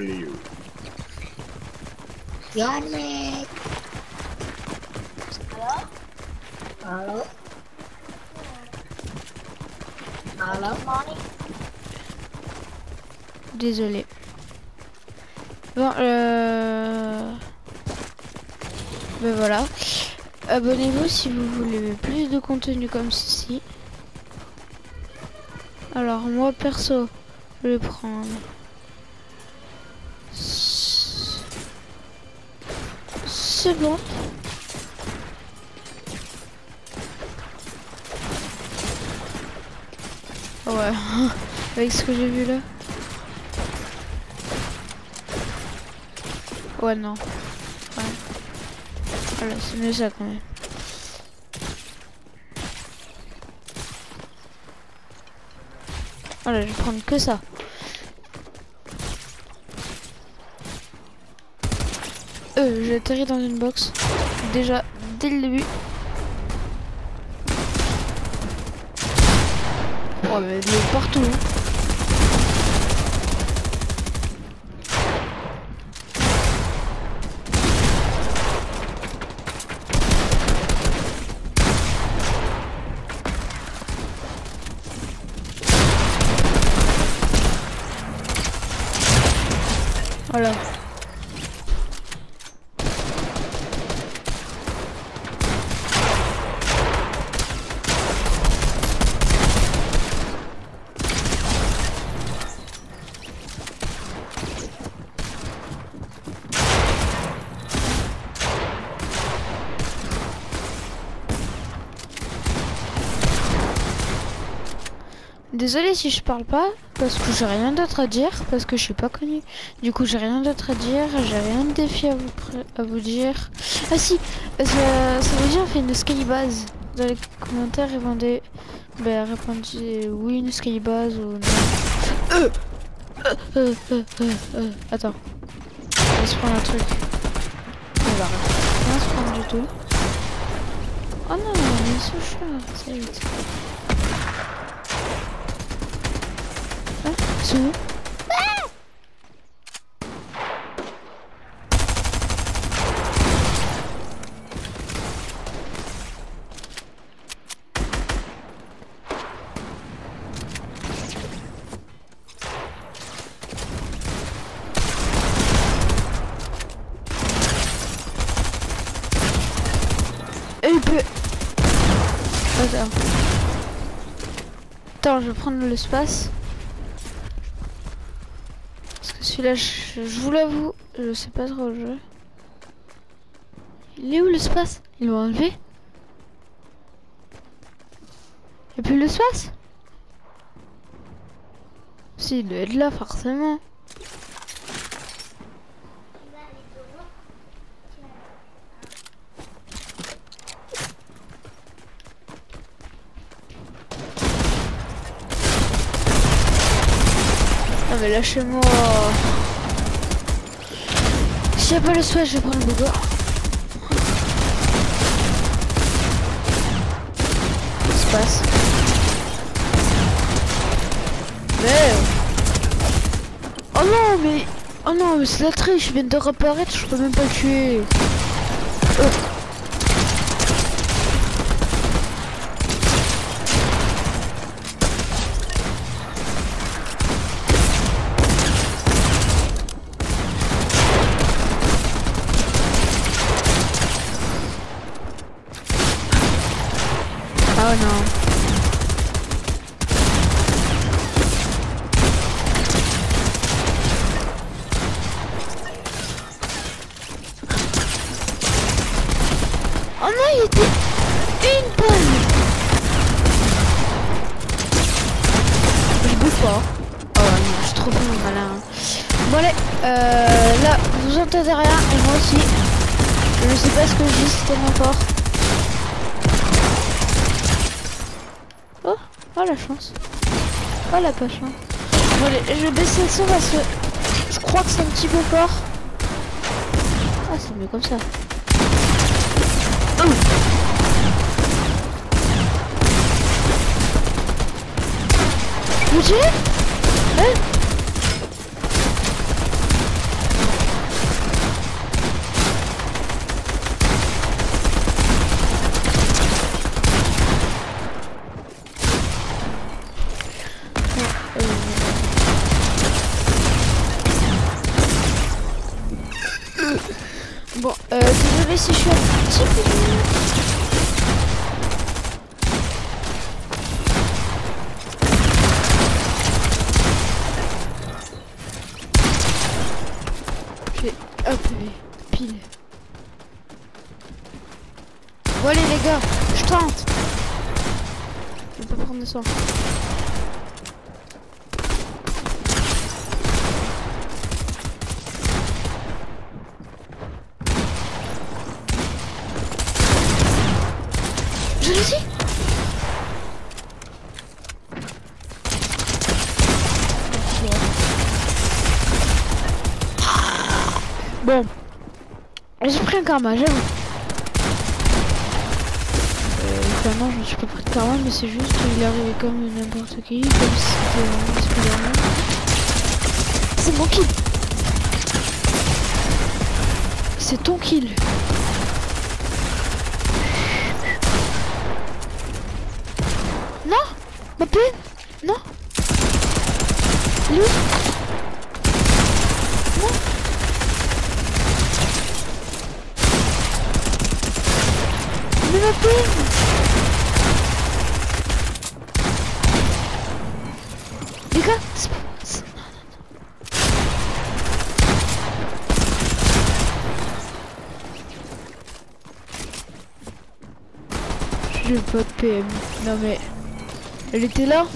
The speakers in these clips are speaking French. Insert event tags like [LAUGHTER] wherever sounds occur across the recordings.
you. Yannick Hello? Hello? Hello? Morning. Désolé. Bon, euh... Ben voilà. Abonnez-vous si vous voulez plus de contenu comme ceci. Alors moi perso, je vais prendre... Ouais, [LAUGHS] avec ce que j'ai vu là. Ouais, non. Ouais. Voilà, c'est mieux ça quand même. Voilà, je vais prendre que ça. Euh, j'ai atterri dans une box. Déjà, dès le début. Oh, mais de partout. hein. Voilà. Désolée si je parle pas, parce que j'ai rien d'autre à dire, parce que je suis pas connue. Du coup, j'ai rien d'autre à dire, j'ai rien de défi à vous, vous dire. Ah si, ça, ça veut dire fait une skybase. Dans les commentaires, répondez, ben, répondez oui, une skybase ou non. Euh, euh, euh, euh, euh, euh, Attends, on va se prendre un truc. On va rien se prendre du tout. Oh non, mais ce chat, ça vite. Ah, c'est où Et il peut... Attends. Attends, je vais prendre l'espace. Parce que celui-là, je, vous l'avoue, je sais pas trop le jeu. Il est où l'espace? Ils l'ont enlevé? Y'a plus l'espace Si, il doit être là, forcément. Mais lâchez-moi n'y a pas le souhait, je vais prendre le boulot. Qu'est-ce qui se passe? Mais... Oh non, mais... Oh non, mais c'est la triche, je viens de réapparaître, je peux même pas le tuer. Euh non. Oh non, il était une balle. Je bouge pas. Oh non, je suis trop bon, malin. Bon allez, euh, là, vous entendez rien, et moi aussi. Je sais pas ce que je dis, c'est tellement fort. Oh, oh la chance. Oh la pas. Bon allez, je vais baisser le son parce que je crois que c'est un petit peu fort. Ah, c'est mieux comme ça. Oh. Vous tirez Hein Bon, euh, désolé si je suis pile. Bon les gars, je tente. Je vais pas prendre. Je J'ai pris un karma, j'avoue. Euh, non, je me suis pas pris de karma, mais c'est juste qu'il est arrivé comme n'importe qui, comme si c'était Spider-Man. C'est mon kill. C'est ton kill. Non! Ma peine Non Mais ma peine J'ai pas de PM. Mais... Elle était là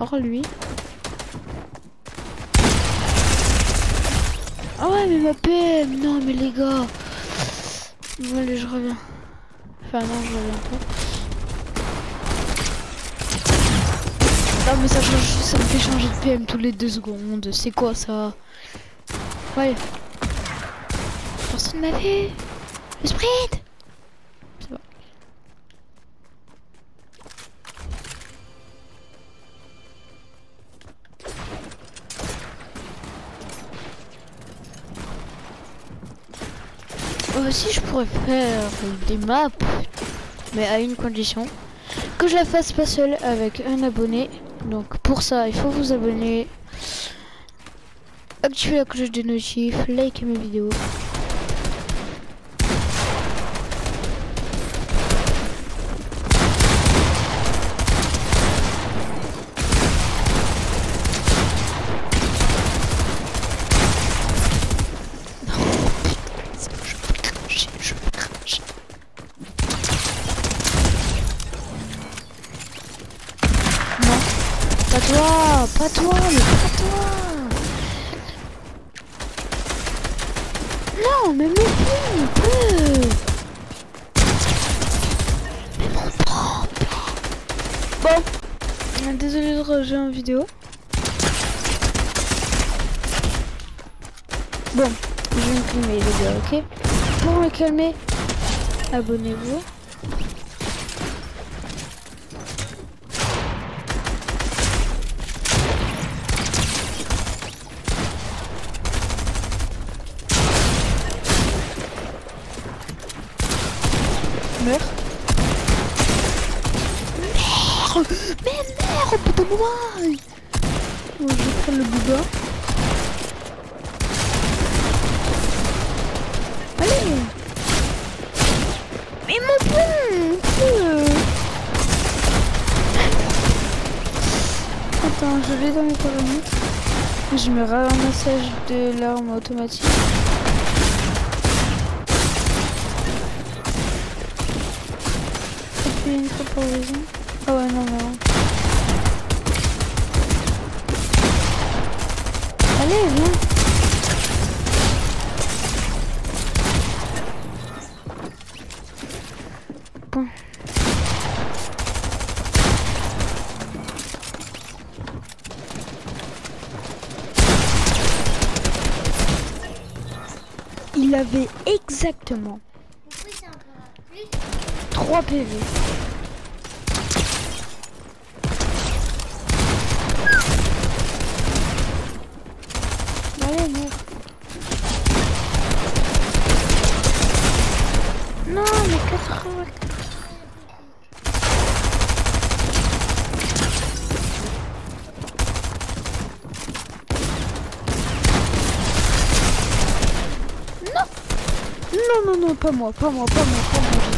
Or lui. Ah ouais mais ma PM Non mais les gars allez je reviens. Enfin non je reviens pas. Non mais ça change, ça me fait changer de PM tous les deux secondes. C'est quoi ça? Ouais. Personne m'a vu. Le sprint Aussi je pourrais faire des maps mais à une condition. Que je la fasse pas seule avec un abonné. Donc pour ça il faut vous abonner. Activer la cloche des notifs like mes vidéos pas toi, pas toi, mais pas toi. Non, mais mon peu. Mais mon. Bon, désolé de rager en vidéo. Bon, je vais me calmer les gars, ok? Pour me calmer, abonnez-vous. Meurs. Merde Mais merde, putain de moi Bon, je bouba. Allez Mais mon bon Dieu. Attends, je vais dans mes paramètres. Je me ramassage de l'arme automatique. Et puis une fois pour raison. Ah ouais, non, non. Allez, viens. Bon. Il avait exactement 3 PV. Non, non, non, pas moi, pas moi, pas moi, pas moi.